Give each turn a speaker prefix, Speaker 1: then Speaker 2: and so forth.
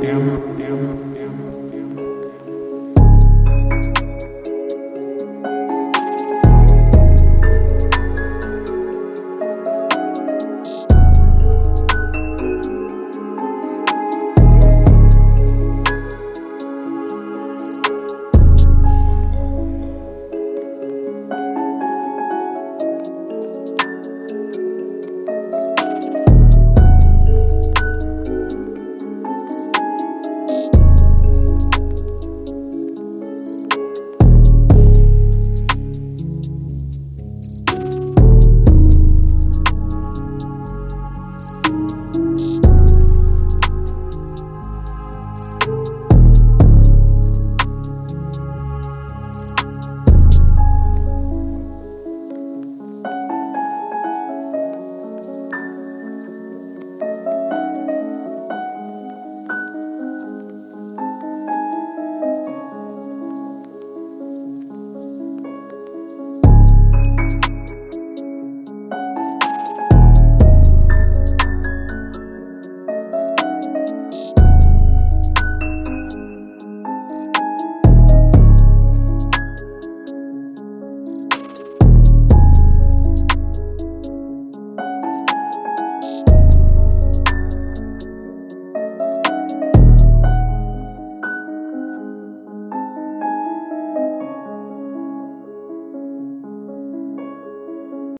Speaker 1: tema, é tema. É